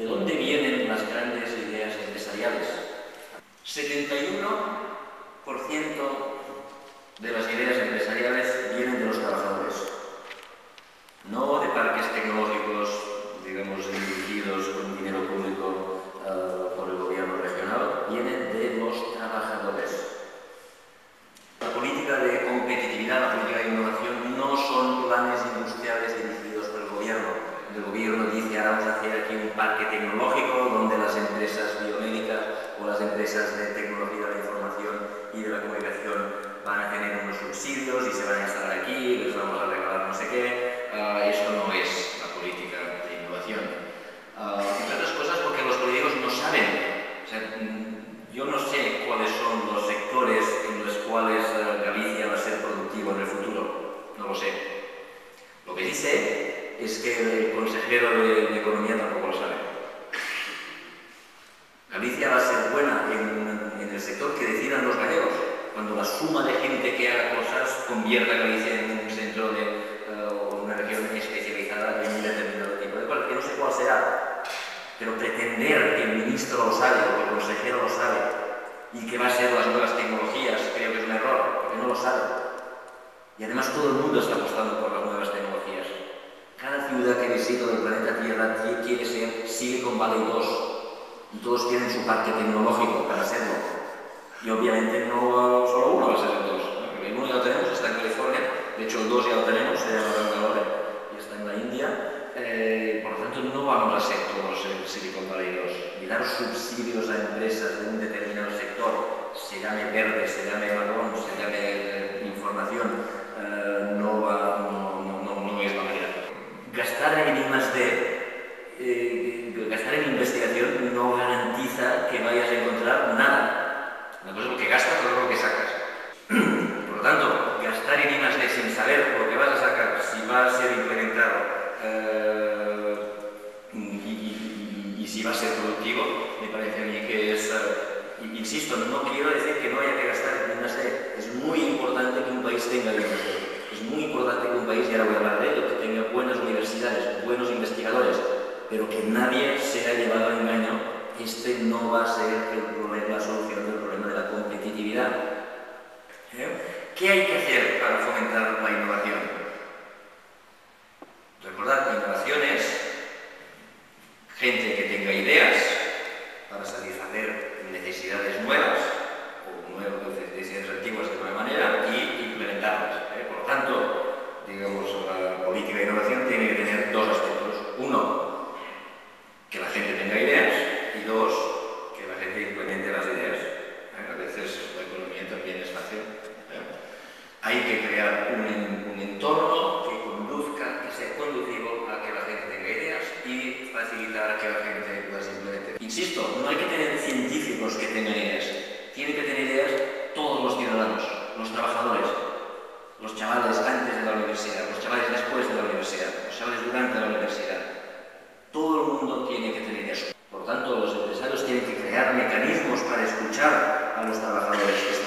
¿De dónde vienen las grandes ideas empresariales? 71% de las ideas empresariales vienen de los trabajadores, no de parques tecnológicos, digamos, dirigidos con dinero público uh, por el gobierno regional, vienen de los trabajadores. La política de competitividad, la política de innovación no son planes industriales dirigidos por. El gobierno a hacer aquí un parque tecnológico donde las empresas biomédicas o las empresas de tecnología de la información y de la comunicación van a tener unos subsidios y se van a instalar aquí, les vamos a regalar no sé qué. Uh, eso no es la política de innovación. Uh, entre otras cosas porque los políticos no saben. O sea, mm, yo no sé cuáles son los sectores en los cuales uh, Galicia va a ser productivo en el futuro. No lo sé. Lo que sí sé que el consejero de, Economía tampoco lo sabe. Galicia va a ser buena en, el sector que decidan los gallegos cuando la suma de gente que haga cosas convierta a Galicia en un centro de uh, una región especializada en un determinado tipo de cosas, que no sé cuál será, pero pretender que el ministro lo sabe que el consejero lo sabe y que va a ser las nuevas tecnologías, creo que es un error, porque no lo sabe. Y además todo el mundo está apostando por las nuevas tecnologías. Cada ciudad que visito del planeta Tierra quiere ser Silicon Valley 2 y todos tienen su parque tecnológico para serlo y obviamente no solo uno va a ser el 2. ¿no? El 1 ya lo tenemos, está en California, de hecho el 2 ya lo tenemos, se llama Bangalore y está en la India. Eh, por lo tanto, no vamos a ser todos Silicon Valley 2. Y dar subsidios a empresas de un determinado sector, se llame verde, se llame marrón, se llame eh, información, eh, Gastar en I+.D., gastar en investigación no garantiza que vayas a encontrar nada una es que gastas, otra es lo que sacas. Por lo tanto, gastar en I+.D. sin saber lo que vas a sacar, si va a ser implementado eh, y, si va a ser productivo, me parece a mí que es... Uh, insisto, no quiero decir que no haya que gastar en I+.D. Es muy importante que un país tenga I+.D. Es muy importante que un país, y ahora voy a hablar pero que nadie sea llevado a engaño este no va a ser el problema, la solución del problema de la competitividad. ¿Eh? ¿Qué hay que hacer para fomentar la innovación? Recordad, innovación es gente que tenga ideas para satisfacer necesidades nuevas o nuevas, necesidades antiguas de nueva manera y implementarlas. ¿eh? Por lo tanto, digamos, la política de innovación tiene que tener dos aspectos. Uno, que la gente tenga ideas y dos, que la gente implemente las ideas. ¿Eh? A veces la economía también es fácil. ¿eh? Hay que crear un, entorno que conduzca, que sea conducivo a que la gente tenga ideas y facilitar que la gente las implemente. Insisto, no hay que tener científicos que tengan ideas. Tienen que tener ideas todos los ciudadanos, los trabajadores, los chavales antes de la universidad, los chavales después de la universidad, los chavales durante la universidad. Todo el mundo tiene que tener ideas. Por tanto, los empresarios tienen que crear mecanismos para escuchar a los trabajadores